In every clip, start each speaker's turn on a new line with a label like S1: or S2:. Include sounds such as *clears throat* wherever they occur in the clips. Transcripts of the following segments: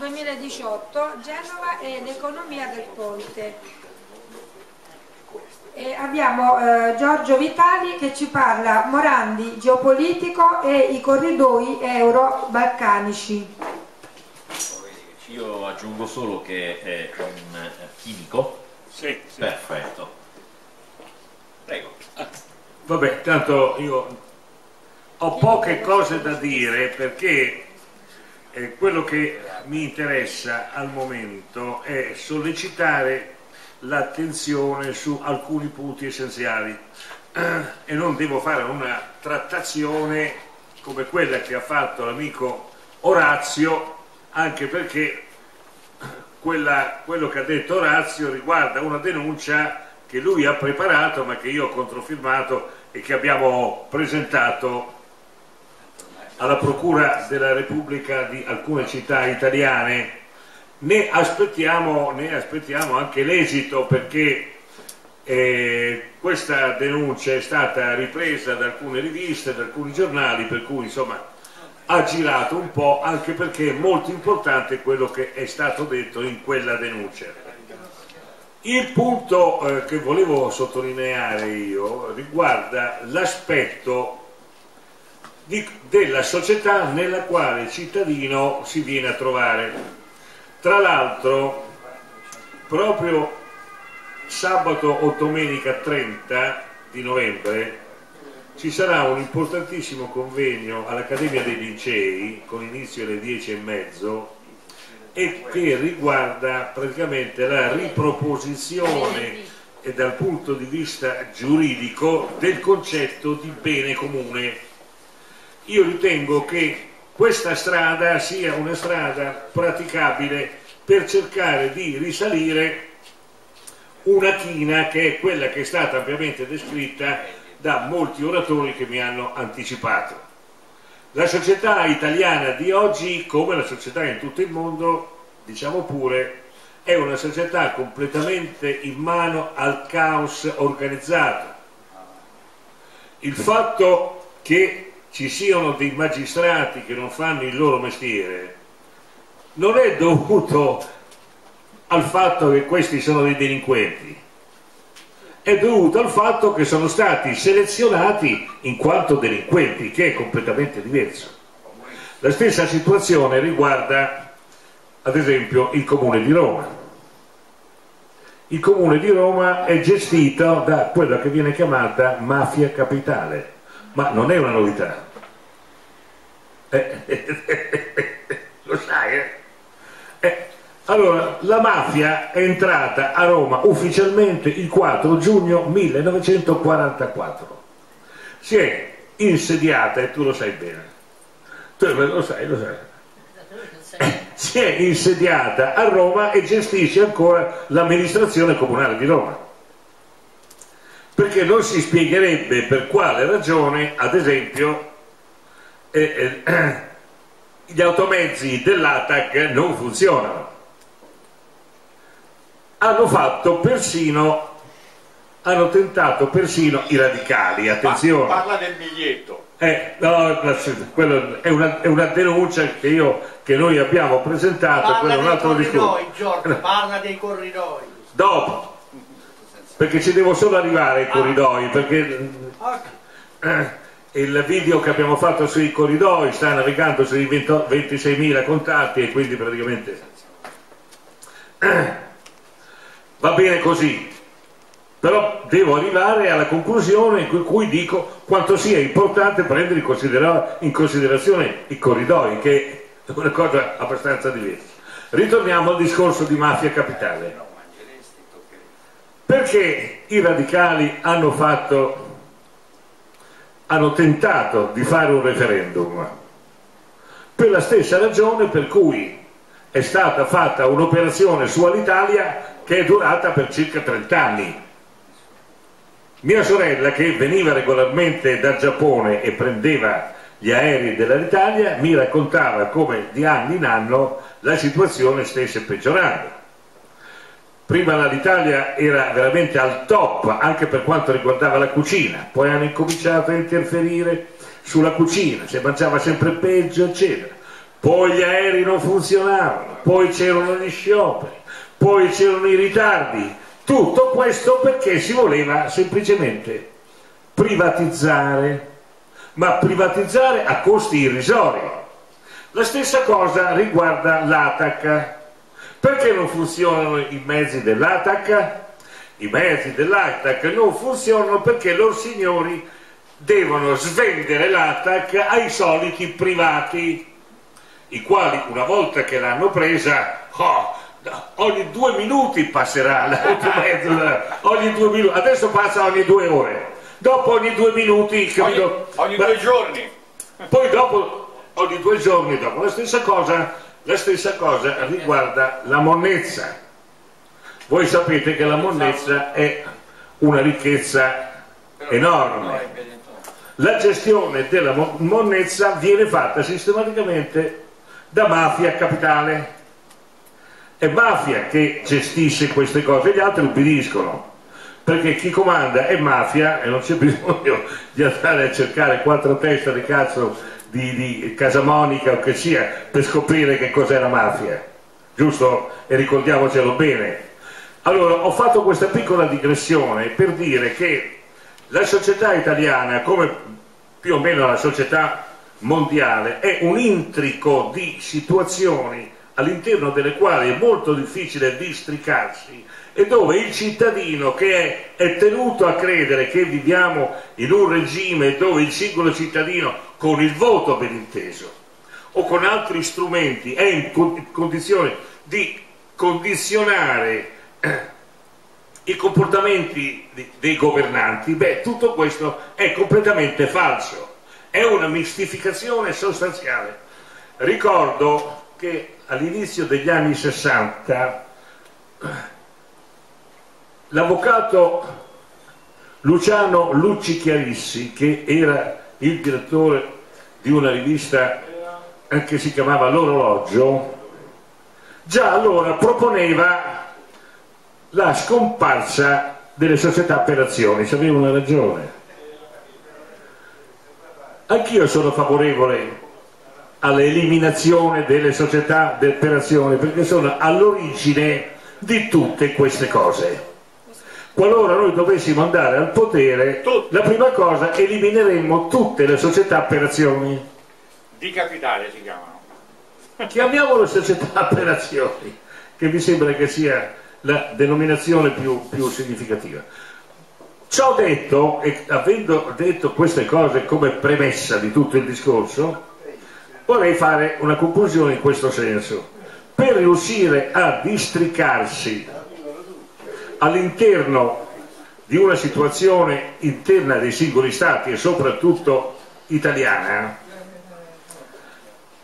S1: 2018, Genova e l'economia del ponte. E abbiamo eh, Giorgio Vitali che ci parla Morandi, geopolitico e i corridoi euro-balcanici.
S2: Io aggiungo solo che è un chimico.
S3: Sì, sì.
S2: Perfetto. Prego.
S3: Vabbè, tanto io ho poche cose da dire perché eh, quello che mi interessa al momento è sollecitare l'attenzione su alcuni punti essenziali. *clears throat* E non devo fare una trattazione come quella che ha fatto l'amico Orazio anche perché quella, quello che ha detto Orazio riguarda una denuncia che lui ha preparato ma che io ho controfirmato e che abbiamo presentato alla Procura della Repubblica di alcune città italiane. Ne aspettiamo, ne aspettiamo anche l'esito perché eh, questa denuncia è stata ripresa da alcune riviste, da alcuni giornali, per cui insomma ha girato un po' anche perché è molto importante quello che è stato detto in quella denuncia. Il punto eh, che volevo sottolineare io riguarda l'aspetto della società nella quale il cittadino si viene a trovare. Tra l'altro, proprio sabato o domenica 30 di novembre ci sarà un importantissimo convegno all'Accademia dei Lincei con inizio alle 10 e mezzo e che riguarda praticamente la riproposizione e dal punto di vista giuridico del concetto di bene comune. Io ritengo che questa strada sia una strada praticabile per cercare di risalire una china che è quella che è stata ampiamente descritta da molti oratori che mi hanno anticipato. La società italiana di oggi, come la società in tutto il mondo, diciamo pure, è una società completamente in mano al caos organizzato. Il fatto che ci siano dei magistrati che non fanno il loro mestiere non è dovuto al fatto che questi sono dei delinquenti, è dovuto al fatto che sono stati selezionati in quanto delinquenti, che è completamente diverso. La stessa situazione riguarda, ad esempio, il Comune di Roma. Il Comune di Roma è gestito da quella che viene chiamata mafia capitale, ma non è una novità. Eh, lo sai, eh? eh allora, la mafia è entrata a Roma ufficialmente il 4 giugno 1944. Si è insediata, e tu lo sai bene, tu lo sai, lo sai. Si è insediata a Roma e gestisce ancora l'amministrazione comunale di Roma. Perché non si spiegherebbe per quale ragione, ad esempio, eh, eh, *clears throat* gli automezzi dell'ATAC non funzionano hanno fatto persino hanno tentato persino i radicali, attenzione.
S4: Parla del biglietto.
S3: Eh, no, è, una, è, una, denuncia che, io, che, noi abbiamo presentato,
S5: quello
S3: è un altro discorso.
S5: Giorgio, parla dei corridoi.
S3: Dopo, perché ci devo solo arrivare ai ah. corridoi, perché eh, il video che abbiamo fatto sui corridoi sta navigando sui 26.000 contatti e quindi praticamente... Eh, va bene così, però devo arrivare alla conclusione in cui dico quanto sia importante prendere in, considera in considerazione i corridoi, che è una cosa abbastanza diversa. Ritorniamo al discorso di mafia capitale. Perché i radicali hanno fatto hanno tentato di fare un referendum per la stessa ragione per cui è stata fatta un'operazione su Alitalia che è durata per circa 30 anni. Mia sorella, che veniva regolarmente dal Giappone e prendeva gli aerei dell'Italia, mi raccontava come di anno in anno la situazione stesse peggiorando. Prima l'Italia era veramente al top anche per quanto riguardava la cucina, poi hanno incominciato a interferire sulla cucina, si mangiava sempre peggio, eccetera. poi gli aerei non funzionavano, poi c'erano gli scioperi, poi c'erano i ritardi, tutto questo perché si voleva semplicemente privatizzare, ma privatizzare a costi irrisori. La stessa cosa riguarda l'ATAC. Perché non funzionano i mezzi dell'ATAC? I mezzi dell'ATAC non funzionano perché loro signori devono svendere l'ATAC ai soliti privati, i quali una volta che l'hanno presa, oh, ogni due minuti passerà l'automezzo, *laughs* ogni due minuti, adesso passa ogni due ore, dopo ogni due minuti?
S4: Ogni, ogni due giorni.
S3: Poi dopo, ogni due giorni dopo, la stessa cosa, la stessa cosa riguarda la monnezza. Voi sapete che la monnezza è una ricchezza enorme. La gestione della monnezza viene fatta sistematicamente da mafia capitale è mafia che gestisce queste cose, gli altri ubbidiscono, perché chi comanda è mafia e non c'è *laughs* bisogno di andare a cercare quattro teste di cazzo di, di Casamonica o che sia per scoprire che cos'è la mafia, giusto? E ricordiamocelo bene. Allora, ho fatto questa piccola digressione per dire che la società italiana, come più o meno la società mondiale, è un intrico di situazioni all'interno delle quali è molto difficile districarsi e dove il cittadino che è, è, tenuto a credere che viviamo in un regime dove il singolo cittadino con il voto ben inteso o con altri strumenti è in condizione di condizionare eh, i comportamenti dei governanti, beh, tutto questo è completamente falso, è una mistificazione sostanziale. Ricordo che all'inizio degli anni 60 l'avvocato Luciano Lucci Chiarissi, che era il direttore di una rivista che si chiamava L'Orologio, già allora proponeva la scomparsa delle società per azioni, sapeva una ragione. Anch'io sono favorevole all'eliminazione delle società per azione perché sono all'origine di tutte queste cose. Qualora noi dovessimo andare al potere, la prima cosa elimineremmo tutte le società per azioni.
S4: Di capitale si chiamano.
S3: Chiamiamolo società *laughs* per azioni, che mi sembra che sia la denominazione più, più significativa. Ciò detto, e avendo detto queste cose come premessa di tutto il discorso, vorrei fare una conclusione in questo senso. Per riuscire a districarsi all'interno di una situazione interna dei singoli stati e soprattutto italiana,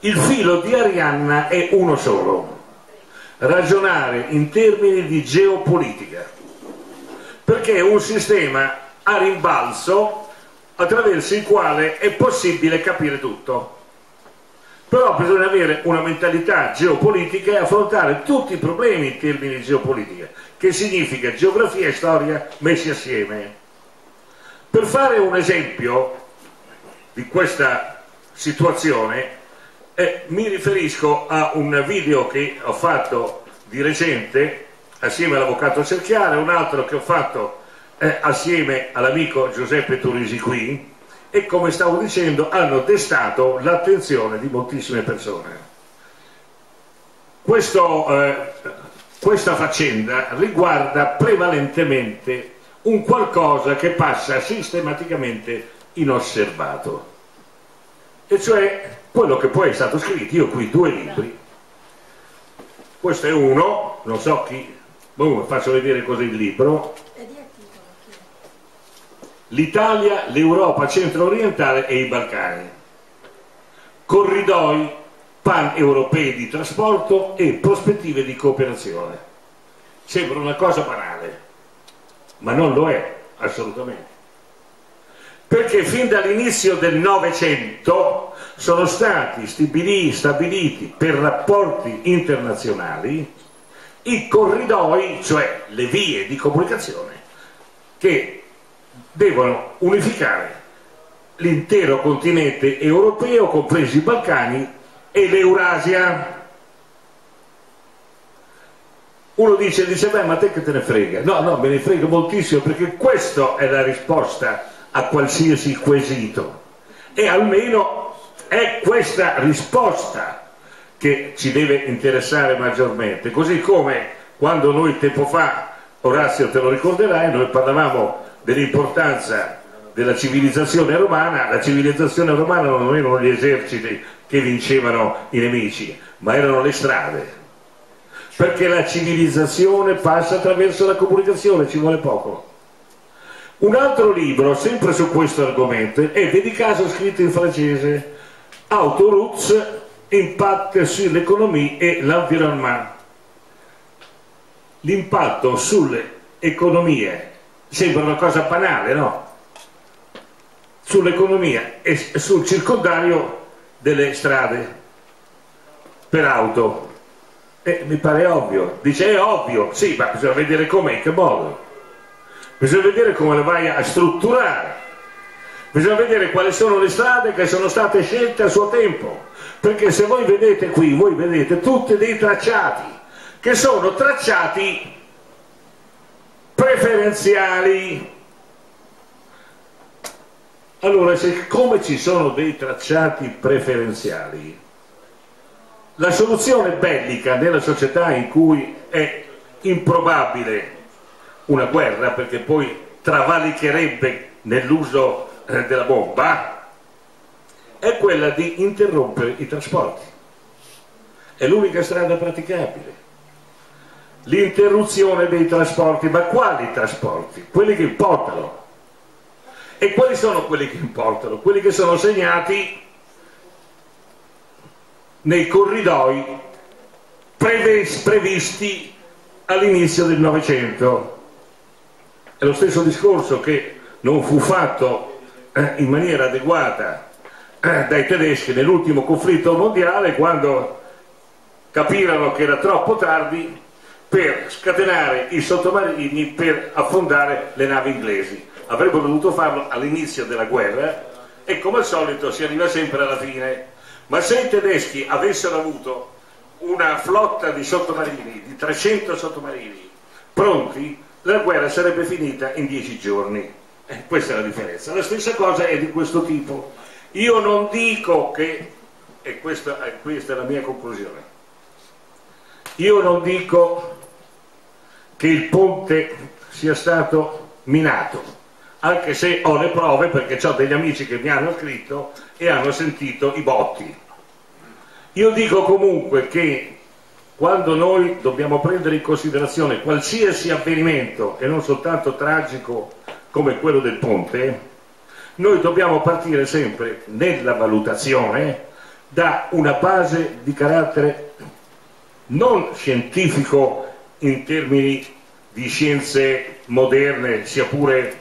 S3: il filo di Arianna è uno solo, ragionare in termini di geopolitica, perché è un sistema a rimbalzo attraverso il quale è possibile capire tutto però bisogna avere una mentalità geopolitica e affrontare tutti i problemi in termini di geopolitica, che significa geografia e storia messi assieme. Per fare un esempio di questa situazione, eh, mi riferisco a un video che ho fatto di recente assieme all'avvocato Cerchiare, un altro che ho fatto eh, assieme all'amico Giuseppe Turisi qui, e come stavo dicendo hanno destato l'attenzione di moltissime persone. Questo, eh, questa faccenda riguarda prevalentemente un qualcosa che passa sistematicamente inosservato, e cioè quello che poi è stato scritto, io ho qui due libri, questo è uno, non so chi, boh, faccio vedere così il libro, l'Italia, l'Europa centro-orientale e i Balcani. Corridoi pan-europei di trasporto e prospettive di cooperazione. Sembra una cosa banale, ma non lo è assolutamente. Perché fin dall'inizio del Novecento sono stati stabiliti per rapporti internazionali i corridoi, cioè le vie di comunicazione, che devono unificare l'intero continente europeo, compresi i Balcani, e l'Eurasia. Uno dice, dice, beh, ma te che te ne frega? No, no, me ne frega moltissimo perché questa è la risposta a qualsiasi quesito. E almeno è questa risposta che ci deve interessare maggiormente. Così come quando noi tempo fa, Orazio te lo ricorderai, noi parlavamo dell'importanza della civilizzazione romana, la civilizzazione romana non erano gli eserciti che vincevano i nemici, ma erano le strade perché la civilizzazione passa attraverso la comunicazione, ci vuole poco. Un altro libro, sempre su questo argomento, è dedicato, scritto in francese, Autoroutes, Impact sull'economia e l'environnement. L'impatto sulle economie, sembra una cosa banale, no? Sull'economia e sul circondario delle strade per auto eh, mi pare ovvio. Dice è ovvio, sì, ma bisogna vedere come, in che modo. Bisogna vedere come le vai a strutturare. Bisogna vedere quali sono le strade che sono state scelte a suo tempo. Perché se voi vedete qui, voi vedete tutti dei tracciati, che sono tracciati preferenziali. Allora, siccome ci sono dei tracciati preferenziali, la soluzione bellica nella società in cui è improbabile una guerra, perché poi travalicherebbe nell'uso eh, della bomba, è quella di interrompere i trasporti. È l'unica strada praticabile. L'interruzione dei trasporti, ma quali trasporti? Quelli che importano. E quali sono quelli che importano? Quelli che sono segnati nei corridoi previsti all'inizio del Novecento. È lo stesso discorso che non fu fatto eh, in maniera adeguata eh, dai tedeschi nell'ultimo conflitto mondiale quando capirono che era troppo tardi per scatenare i sottomarini per affondare le navi inglesi. Avrebbero dovuto farlo all'inizio della guerra e come al solito si arriva sempre alla fine ma se i tedeschi avessero avuto una flotta di sottomarini, di 300 sottomarini pronti, la guerra sarebbe finita in 10 giorni. Eh, questa è la differenza. La stessa cosa è di questo tipo. Io non dico che, e questa, questa è la mia conclusione, io non dico che il ponte sia stato minato, anche se ho le prove perché ho degli amici che mi hanno scritto e hanno sentito i botti. Io dico comunque che quando noi dobbiamo prendere in considerazione qualsiasi avvenimento e non soltanto tragico come quello del ponte, noi dobbiamo partire sempre nella valutazione da una base di carattere non scientifico in termini di scienze moderne, sia pure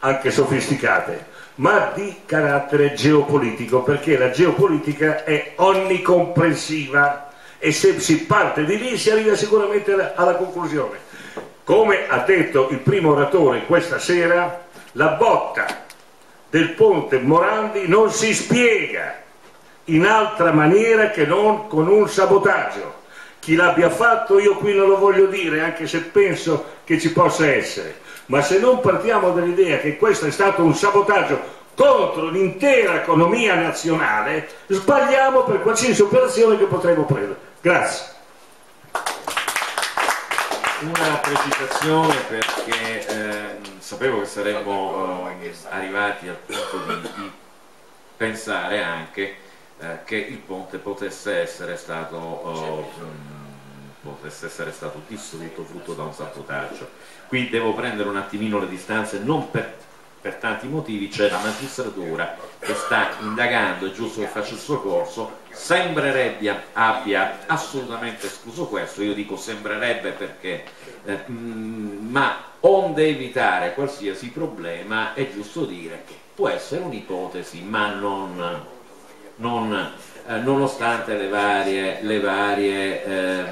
S3: anche sofisticate, ma di carattere geopolitico, perché la geopolitica è onnicomprensiva e se si parte di lì si arriva sicuramente alla, conclusione. Come ha detto il primo oratore questa sera, la botta del ponte Morandi non si spiega in altra maniera che non con un sabotaggio. Chi l'abbia fatto io qui non lo voglio dire, anche se penso che ci possa essere ma se non partiamo dall'idea che questo è stato un sabotaggio contro l'intera economia nazionale, sbagliamo per qualsiasi operazione che potremo prendere. Grazie.
S2: Una precisazione perché eh, sapevo che saremmo eh, arrivati al punto di, di pensare anche eh, che il ponte potesse essere stato oh, potesse essere stato distrutto frutto da un sabotaggio. Qui devo prendere un attimino le distanze, non per, per tanti motivi, c'è la magistratura che sta indagando, è giusto che faccia il suo corso, sembrerebbe abbia assolutamente escluso questo, io dico sembrerebbe perché, eh, mm, ma onde evitare qualsiasi problema è giusto dire che può essere un'ipotesi, ma non, non eh, nonostante le varie, le varie eh,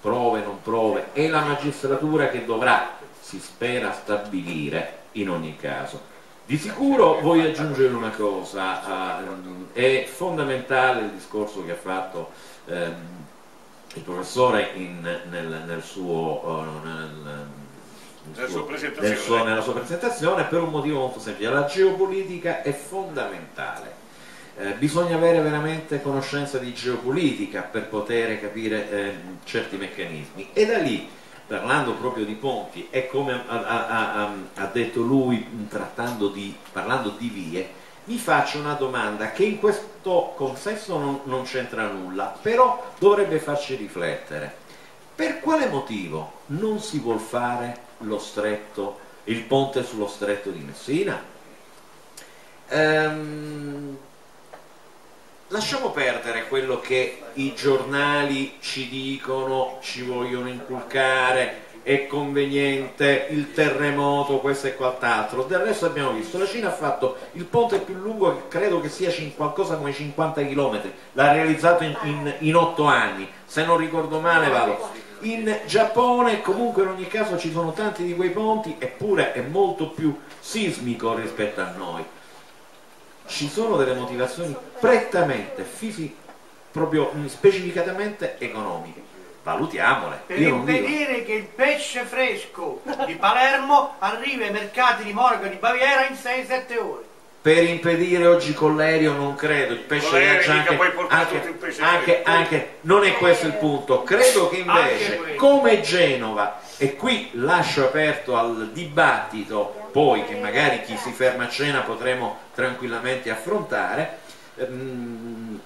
S2: prove, non prove, è la magistratura che dovrà, si spera, stabilire in ogni caso. Di sicuro voglio aggiungere una cosa, uh, è fondamentale il discorso che ha fatto um, il professore in, nel, nel, suo, uh, nel, nel suo, nel suo, nella sua presentazione per un motivo molto semplice, la geopolitica è fondamentale. Eh, bisogna avere veramente conoscenza di geopolitica per poter capire eh, certi meccanismi e da lì parlando proprio di ponti e come ha, ha, ha detto lui di, parlando di vie mi faccio una domanda che in questo consesso non, non c'entra nulla però dovrebbe farci riflettere per quale motivo non si vuol fare lo stretto, il ponte sullo stretto di Messina? Ehm, lasciamo perdere quello che i giornali ci dicono, ci vogliono inculcare, è conveniente, il terremoto, questo e quant'altro. Del resto abbiamo visto, la Cina ha fatto il ponte più lungo, credo che sia qualcosa come 50 km, l'ha realizzato in, in, in 8 anni, se non ricordo male vado. In Giappone comunque in ogni caso ci sono tanti di quei ponti, eppure è molto più sismico rispetto a noi ci sono delle motivazioni prettamente fisiche, proprio specificatamente economiche. Valutiamole.
S5: Per impedire che il pesce fresco di Palermo arrivi ai mercati di Monaco e di Baviera in 6-7 ore
S2: per impedire oggi Collerio non credo il pesce viaggia anche, anche, anche, anche, non è questo il punto credo che invece come Genova e qui lascio aperto al dibattito poi che magari chi si ferma a cena potremo tranquillamente affrontare ehm,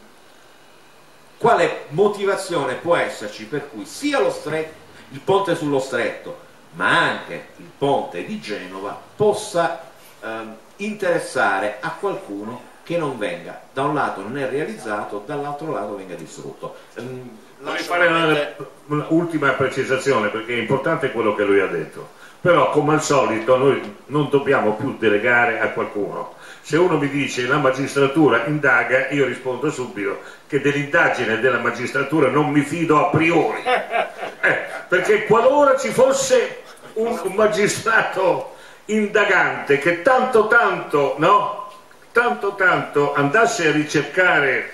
S2: quale motivazione può esserci per cui sia stretto, il ponte sullo stretto ma anche il ponte di Genova possa ehm, interessare a qualcuno che non venga, da un lato non è realizzato, dall'altro lato venga distrutto.
S3: Um, Vorrei fare un'ultima precisazione perché è importante quello che lui ha detto, però come al solito noi non dobbiamo più delegare a qualcuno. Se uno mi dice la magistratura indaga, io rispondo subito che dell'indagine della magistratura non mi fido a priori, eh, perché qualora ci fosse un, un magistrato indagante che tanto tanto, no? tanto tanto andasse a ricercare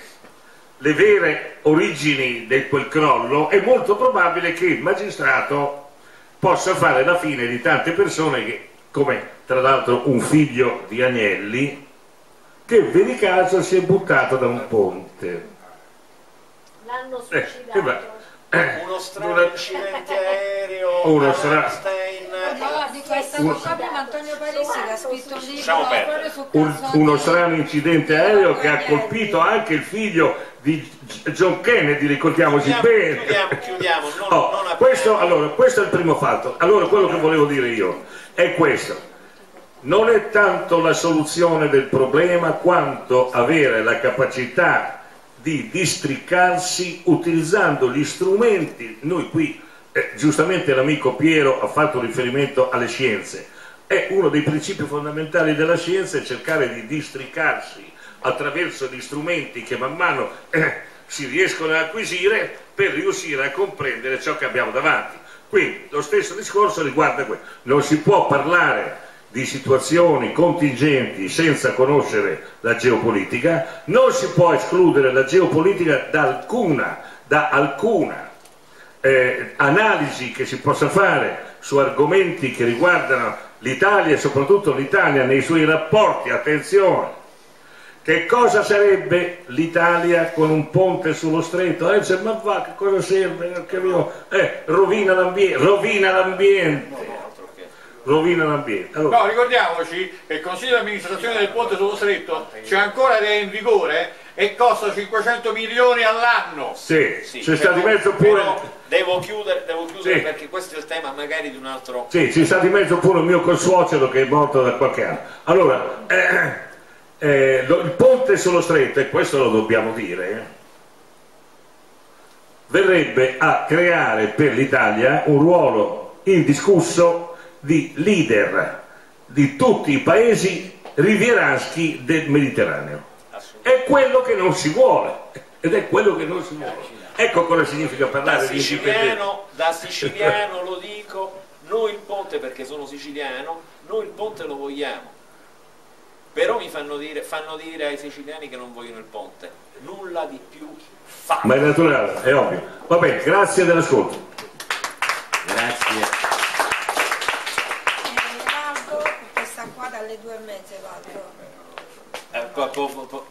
S3: le vere origini di quel crollo, è molto probabile che il magistrato possa fare la fine di tante persone che, come tra l'altro un figlio di Agnelli, che vedi caso si è buttato da un ponte.
S6: L'hanno eh, suicidato.
S5: Eh, eh, uno strano incidente aereo,
S3: uno strano
S1: stato qua prima Antonio Parisi che ha scritto un libro
S3: un, uno strano incidente aereo che ha colpito anche il figlio di John Kennedy, ricordiamoci
S5: chiudiamo,
S3: bene.
S5: Chiudiamo, chiudiamo, non,
S3: oh, non questo, allora, questo è il primo fatto. Allora quello che volevo dire io è questo. Non è tanto la soluzione del problema quanto avere la capacità di districarsi utilizzando gli strumenti, noi qui eh, giustamente l'amico Piero ha fatto riferimento alle scienze, è uno dei principi fondamentali della scienza è cercare di districarsi attraverso gli strumenti che man mano eh, si riescono ad acquisire per riuscire a comprendere ciò che abbiamo davanti. Quindi lo stesso discorso riguarda questo, non si può parlare di situazioni contingenti senza conoscere la geopolitica, non si può escludere la geopolitica da alcuna, da alcuna eh, analisi che si possa fare su argomenti che riguardano l'Italia e soprattutto l'Italia nei suoi rapporti, attenzione, che cosa sarebbe l'Italia con un ponte sullo stretto? Eh, dice, ma va, che cosa serve? Eh, rovina l'ambiente, rovina l'ambiente. Rovina l'ambiente.
S4: Allora. No, ricordiamoci che il Consiglio di amministrazione del ponte sullo stretto c'è ancora ed è in vigore e costa 500 milioni all'anno.
S3: Sì, sì c'è stato di mezzo pure...
S5: Devo chiudere, devo chiudere sì. perché questo è il tema magari di un altro...
S3: Sì, ci sta di mezzo pure il mio consuocero che è morto da qualche anno. Allora, eh, eh, lo, il ponte sullo stretto, e questo lo dobbiamo dire, eh, verrebbe a creare per l'Italia un ruolo indiscusso di leader di tutti i paesi rivieraschi del Mediterraneo. È quello che non si vuole ed è quello che non si vuole. Ecco cosa significa parlare
S5: da
S3: di indipendenza
S5: da *laughs* siciliano lo dico noi il ponte perché sono siciliano noi il ponte lo vogliamo
S2: però mi fanno dire, fanno dire ai siciliani che non vogliono il ponte, nulla di più fatto.
S3: Ma è naturale, è ovvio. Va bene, grazie dell'ascolto.
S7: Grazie.
S1: Eh, Valdo, questa qua dalle due e mezze Valdo.
S2: Eh, po- po- po-